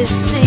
this